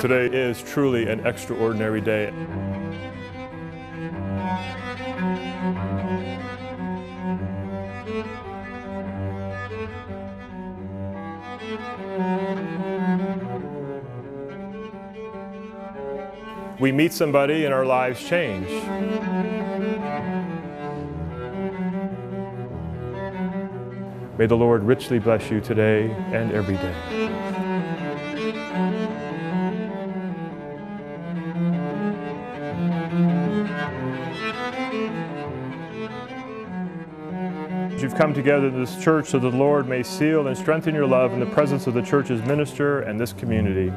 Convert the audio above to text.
Today is truly an extraordinary day. We meet somebody and our lives change. May the Lord richly bless you today and every day. You've come together in this church so the Lord may seal and strengthen your love in the presence of the church's minister and this community.